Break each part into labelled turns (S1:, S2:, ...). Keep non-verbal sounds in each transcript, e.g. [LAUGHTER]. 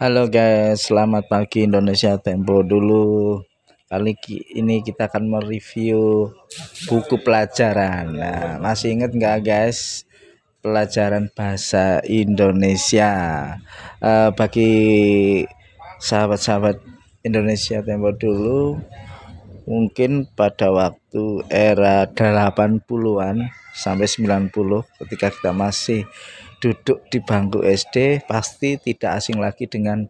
S1: Halo guys, selamat pagi Indonesia Tempo dulu. Kali ini kita akan mereview buku pelajaran. Nah, masih ingat nggak guys? Pelajaran bahasa Indonesia. Uh, bagi sahabat-sahabat Indonesia Tempo dulu, mungkin pada waktu era 80-an sampai 90 ketika kita masih duduk di bangku SD pasti tidak asing lagi dengan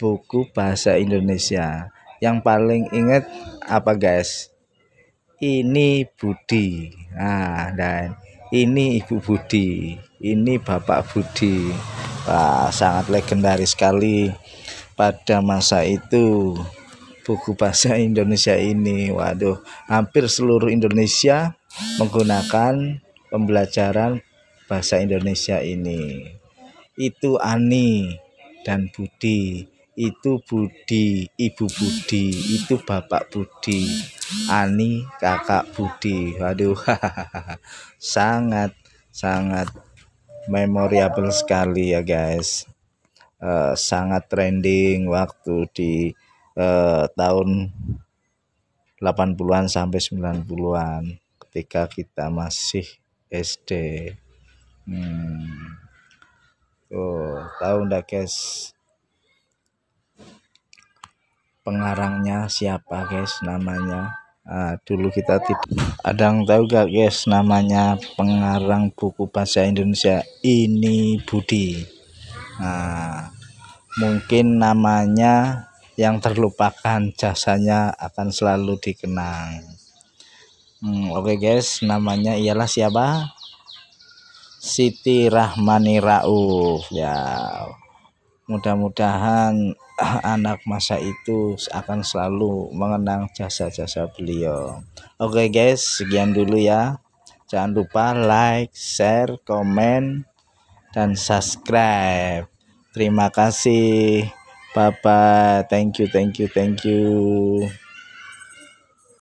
S1: buku bahasa Indonesia. Yang paling ingat apa guys? Ini Budi. Nah, dan ini Ibu Budi. Ini Bapak Budi. Wah, sangat legendaris sekali pada masa itu buku bahasa Indonesia ini. Waduh, hampir seluruh Indonesia menggunakan pembelajaran bahasa Indonesia ini. Itu Ani dan Budi, itu Budi, Ibu Budi, itu Bapak Budi, Ani Kakak Budi. Waduh, [LAUGHS] sangat sangat memorable sekali ya guys. Uh, sangat trending waktu di uh, tahun 80-an sampai 90-an ketika kita masih SD hmm. oh tahu ndak guys? Pengarangnya siapa guys namanya? Ah, dulu kita tidak ada yang tahu gak guys namanya pengarang buku bahasa Indonesia? Ini Budi. Nah mungkin namanya yang terlupakan jasanya akan selalu dikenang. Hmm, oke okay guys namanya ialah siapa? Siti Rahmani Rauf. Ya. Mudah-mudahan [CLEARS THROAT] anak masa itu akan selalu mengenang jasa-jasa beliau. Oke okay guys sekian dulu ya. Jangan lupa like share komen dan subscribe. Terima kasih bye thank you thank you thank you